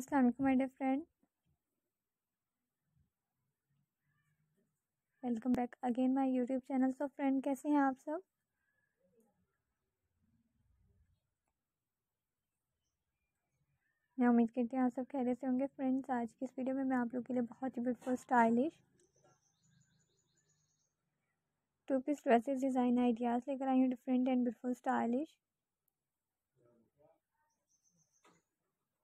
अस्सलाम वालेकुम my dear friend welcome back again my YouTube channel so friend कैसे हैं आप सब? मैं उम्मीद करती हूँ आप सब खैरियत से होंगे। फ्रेंड्स आज की इस वीडियो में मैं आप लोग के लिए बहुत ही beautiful stylish two piece dresses design ideas लेकर आई हूँ different and beautiful stylish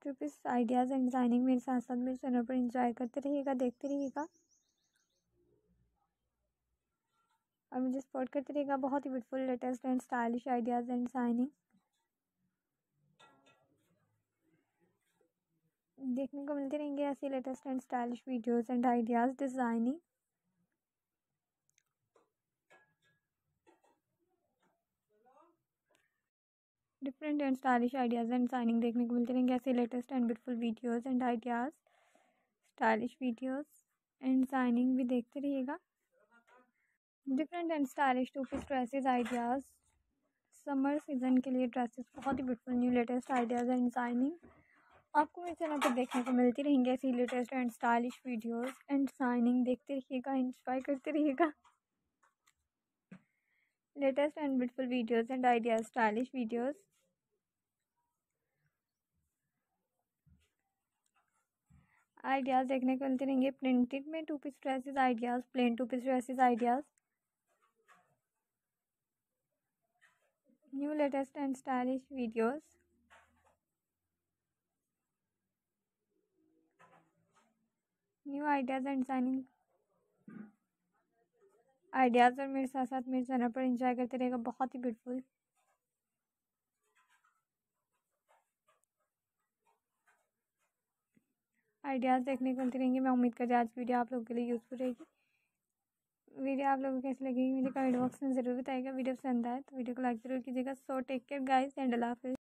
two piece ideas and designing मेरे साथ साथ मेरे चैनल पर इंजॉय करते रहिएगा, देखते रहिएगा। और मुझे सपोर्ट करते रहिएगा, बहुत ही beautiful latest and stylish ideas and designing देखने को मिलते रहेंगे ऐसे latest and stylish videos and ideas designing different and stylish ideas and signing देखने को मिलते रहेंगे। ऐसे latest and beautiful videos and ideas stylish videos and signing भी देखते रहिएगा। Different and stylish two piece dresses ideas summer season के लिए ड्रेसेस बहुत ही beautiful new latest ideas and designing आपको मेरे चैनल पर देखने को मिलती रहेंगी। ऐसी latest and stylish videos and signing देखते रहिएगा इंजॉय करते रहिएगा। Latest and beautiful videos and ideas stylish videos ideas देखने को मिलते रहेंगे। प्रिंटेड में two piece dresses ideas plain two piece dresses ideas new latest and stylish videos new ideas and designing ideas और मेरे साथ साथ मेरे चैनल पर इंजॉय करते रहेगा। बहुत ही ब्यूटीफुल आइडियाज़ देखने को मिलते रहेंगे। मैं उम्मीद करती हूँ आज की वीडियो आप लोगों के लिए यूज़फुल रहेगी। वीडियो आप लोगों को कैसी लगेगी मुझे कमेंट बॉक्स में ज़रूर बताएगा वीडियो पसंद आए तो वीडियो को लाइक ज़रूर कीजिएगा। So take care guys and laugh